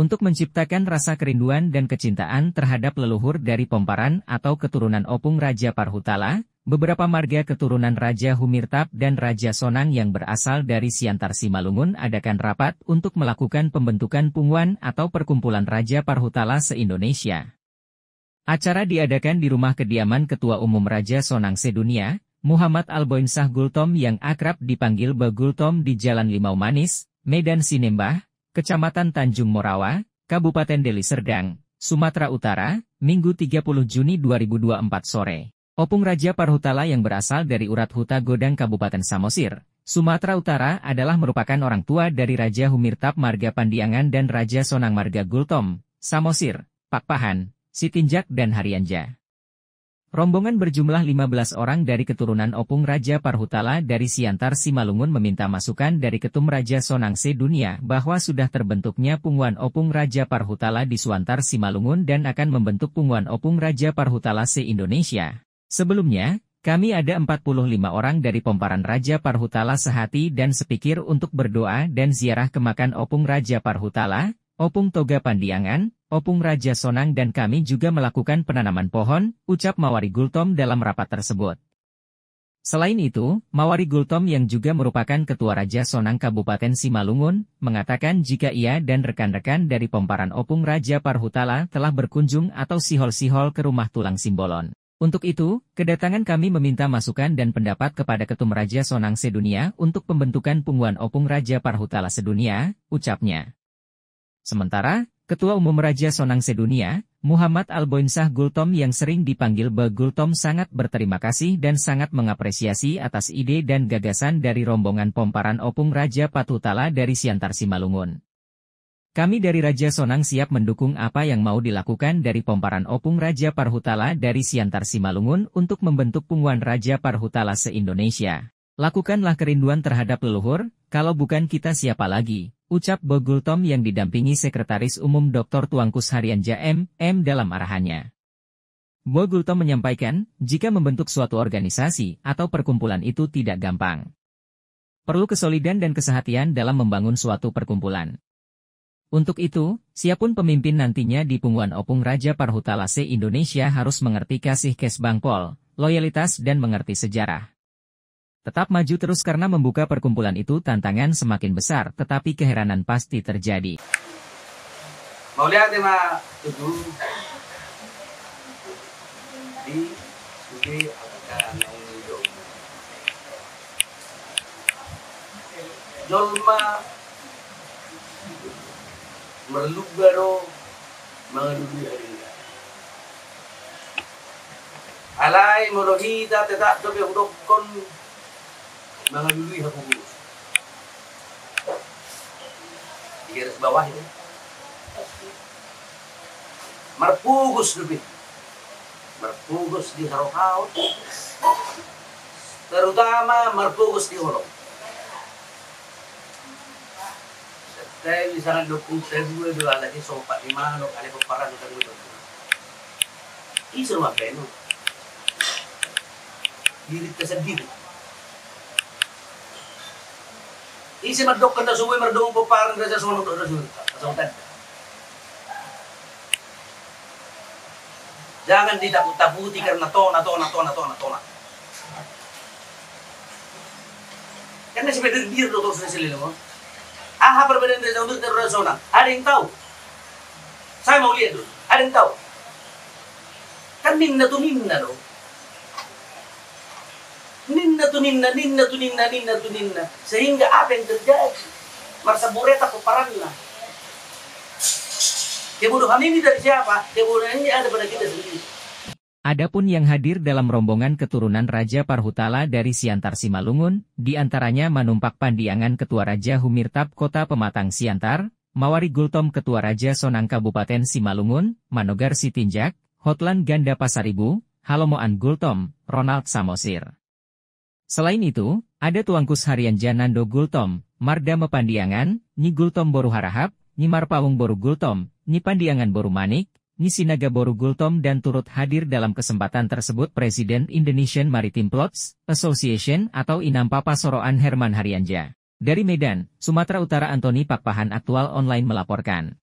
untuk menciptakan rasa kerinduan dan kecintaan terhadap leluhur dari Pomparan atau keturunan Opung Raja Parhutala, beberapa marga keturunan Raja Humirtap dan Raja Sonang yang berasal dari Siantar Simalungun adakan rapat untuk melakukan pembentukan pungwan atau perkumpulan Raja Parhutala se-Indonesia. Acara diadakan di rumah kediaman Ketua Umum Raja Sonang Sedunia, Muhammad Alboinsah Gultom yang akrab dipanggil Bagultom di Jalan Limau Manis, Medan Sinembah, Kecamatan Tanjung Morawa, Kabupaten Deli Serdang, Sumatera Utara, Minggu 30 Juni 2024 sore. Opung Raja Parhutala yang berasal dari Urat Huta Godang Kabupaten Samosir, Sumatera Utara adalah merupakan orang tua dari Raja Humirtap Marga Pandiangan dan Raja Sonang Marga Gultom, Samosir, Pakpahan, Sitinjak dan Harianja. Rombongan berjumlah 15 orang dari keturunan Opung Raja Parhutala dari Siantar Simalungun meminta masukan dari Ketum Raja Sonangse Dunia bahwa sudah terbentuknya Pungwan Opung Raja Parhutala di Suantar Simalungun dan akan membentuk Pungwan Opung Raja Parhutala se-Indonesia. Sebelumnya, kami ada 45 orang dari Pomparan Raja Parhutala sehati dan sepikir untuk berdoa dan ziarah ke makam Opung Raja Parhutala, Opung Toga Pandiangan, Opung Raja Sonang dan kami juga melakukan penanaman pohon, ucap Mawari Gultom dalam rapat tersebut. Selain itu, Mawari Gultom yang juga merupakan Ketua Raja Sonang Kabupaten Simalungun, mengatakan jika ia dan rekan-rekan dari Pomparan Opung Raja Parhutala telah berkunjung atau sihol-sihol ke rumah tulang Simbolon. Untuk itu, kedatangan kami meminta masukan dan pendapat kepada Ketum Raja Sonang Sedunia untuk pembentukan Pungguan Opung Raja Parhutala Sedunia, ucapnya. Sementara, Ketua Umum Raja Sonang Sedunia, Muhammad Alboinsah Gultom yang sering dipanggil Be Gultom sangat berterima kasih dan sangat mengapresiasi atas ide dan gagasan dari rombongan pomparan Opung Raja Patutala dari Siantar Simalungun. Kami dari Raja Sonang siap mendukung apa yang mau dilakukan dari pomparan Opung Raja Parhutala dari Siantar Simalungun untuk membentuk Pungwan Raja Parhutala se-Indonesia. Lakukanlah kerinduan terhadap leluhur, kalau bukan kita siapa lagi, Ucap Bogultom yang didampingi Sekretaris Umum Dr. Tuangkus Haryanja M. M. dalam arahannya. Bogultom menyampaikan, jika membentuk suatu organisasi atau perkumpulan itu tidak gampang. Perlu kesolidan dan kesehatian dalam membangun suatu perkumpulan. Untuk itu, siapun pemimpin nantinya di Pungguan Opung Raja Parhutalase Indonesia harus mengerti kasih kesbangpol, loyalitas dan mengerti sejarah. Tetap maju terus karena membuka perkumpulan itu tantangan semakin besar, tetapi keheranan pasti terjadi. Mau lihat tema tujuh di studi akan Jolma merlugaro mengadui aringa. Alai molohita tetap toke hudokon mga luluy hapugus. Di garis bawah itu. Marpugos lebih. Marpugos di haraw Terutama marpugos di horong. Dahil misalnya dukung sebu itu lagi sopat lima no kali peparan itu dulu. Isu mah peno. Diri tersendiri. Isi mardok kanda suwe mardong po parang raja sumunod na resulta. Kasungtad. Jangan ditakut-takuti karena to, na to, na to, na to, na to, na. Karena mo. Aha perbedaan dari untuk terorisme. Ada yang tahu? Saya mau lihat dulu. Ada yang tahu? Kan minna tuh minna dong. Ninna tu ninna, ninna tu ninna, ninna tu ninna. Sehingga apa yang terjadi? Merasa bureta peparanlah. Kebodohan ini dari siapa? Kebodohan ini ada pada kita sendiri. Adapun yang hadir dalam rombongan keturunan Raja Parhutala dari Siantar Simalungun, di antaranya Manumpak Pandiangan Ketua Raja Humirtap Kota Pematang Siantar, Mawari Gultom Ketua Raja Sonang Kabupaten Simalungun, Manogar Sitinjak, Hotlan Ganda Pasaribu, Halomoan Gultom, Ronald Samosir. Selain itu, ada Tuangkus Harian Janando Gultom, Marda Mepandiangan, Nyi Gultom Boru Harahap, Nyi Marpawung Boru Gultom, Nyi Pandiangan Boru Manik, Nyi Sinaga Boru Gultom dan turut hadir dalam kesempatan tersebut Presiden Indonesian Maritime Plots Association atau Inampa Pasoroan Herman Harianja. Dari Medan, Sumatera Utara Antoni Pakpahan Aktual Online melaporkan.